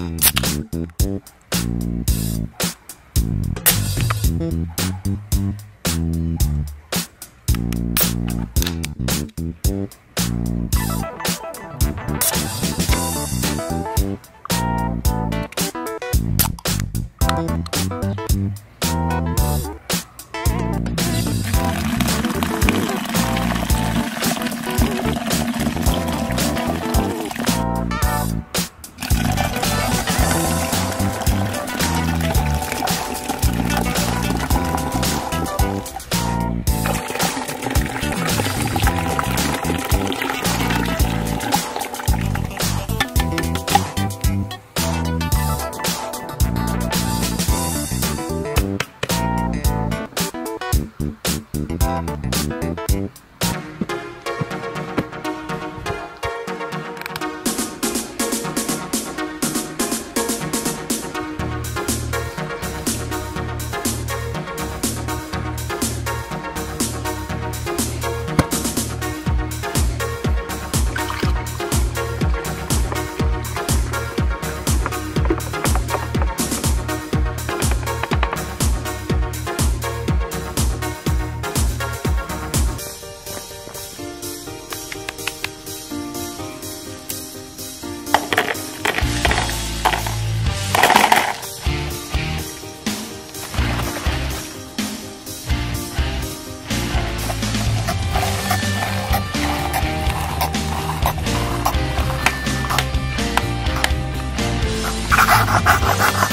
Thank ha ha ha ha